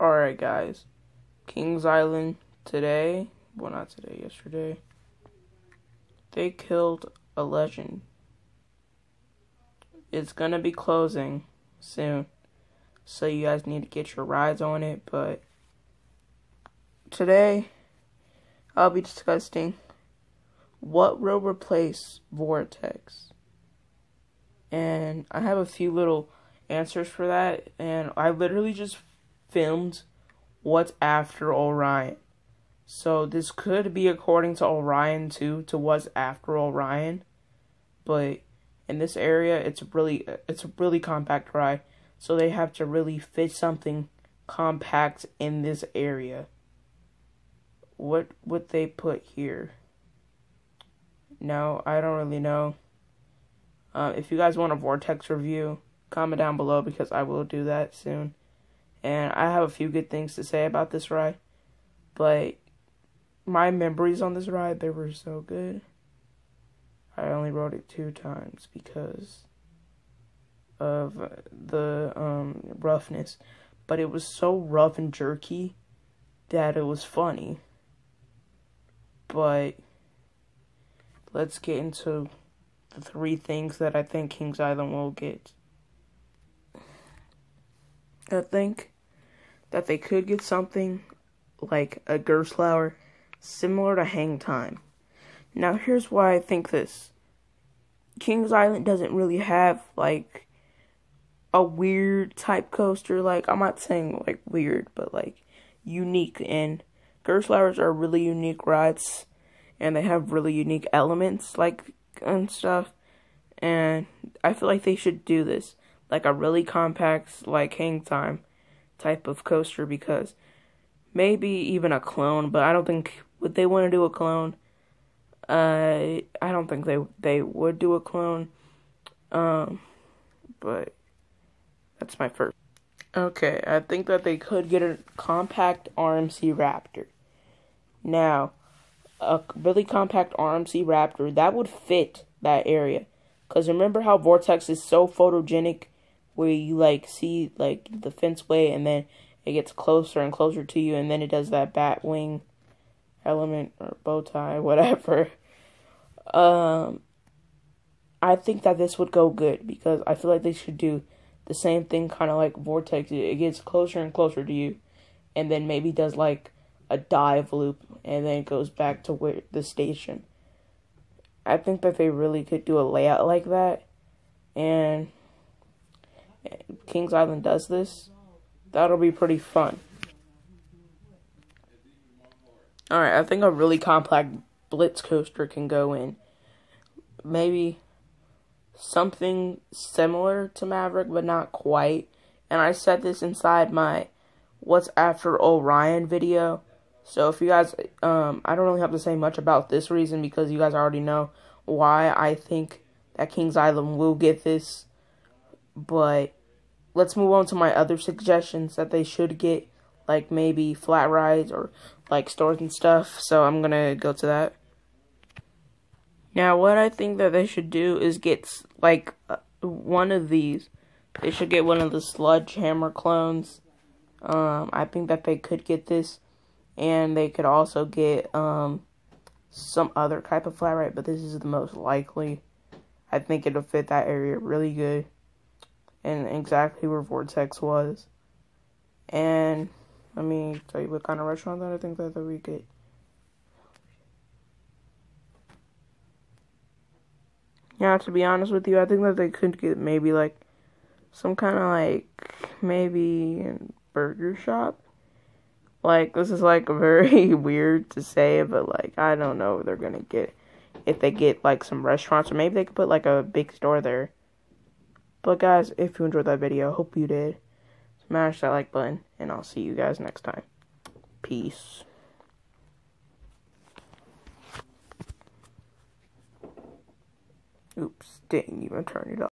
Alright, guys. Kings Island today, well, not today, yesterday, they killed a legend. It's gonna be closing soon, so you guys need to get your rides on it. But today, I'll be discussing what will replace Vortex. And I have a few little answers for that, and I literally just filmed what's after Orion. So this could be according to Orion too, to what's after Orion. But in this area it's really it's a really compact ride. So they have to really fit something compact in this area. What would they put here? No, I don't really know. Uh, if you guys want a Vortex review, comment down below because I will do that soon and I have a few good things to say about this ride. But my memories on this ride, they were so good. I only rode it two times because of the um, roughness, but it was so rough and jerky that it was funny. But let's get into the three things that I think Kings Island will get. I think that they could get something like a Gerstlauer similar to Hang Time. Now, here's why I think this Kings Island doesn't really have like a weird type coaster. Like, I'm not saying like weird, but like unique. And Gerstlauers are really unique rides, and they have really unique elements, like and stuff. And I feel like they should do this like a really compact, like hang time type of coaster because maybe even a clone, but I don't think would they want to do a clone. Uh, I don't think they they would do a clone. Um, but that's my first. Okay, I think that they could get a compact RMC Raptor. Now, a really compact RMC Raptor that would fit that area. Cause remember how Vortex is so photogenic where you like see like the fence way and then it gets closer and closer to you and then it does that bat wing element or bow tie whatever. Um i think that this would go good because i feel like they should do the same thing kind of like vortex. It gets closer and closer to you and then maybe does like a dive loop and then goes back to where the station. I think that they really could do a layout like that and Kings Island does this, that'll be pretty fun. Alright, I think a really compact Blitz coaster can go in. Maybe something similar to Maverick, but not quite. And I said this inside my What's After Orion video. So if you guys, um, I don't really have to say much about this reason because you guys already know why I think that Kings Island will get this. But let's move on to my other suggestions that they should get, like maybe flat rides or like stores and stuff. So I'm gonna go to that. Now, what I think that they should do is get like uh, one of these. They should get one of the Sludge Hammer clones. Um, I think that they could get this, and they could also get um some other type of flat ride, but this is the most likely. I think it'll fit that area really good and exactly where Vortex was. And let me tell you what kind of restaurant that I think that, that we get. Yeah, to be honest with you, I think that they could get maybe like some kind of like maybe burger shop. Like this is like a very weird to say, but like I don't know they're gonna get if they get like some restaurants or maybe they could put like a big store there. But guys, if you enjoyed that video, hope you did. Smash that like button, and I'll see you guys next time. Peace. Oops, dang! you even turn it up.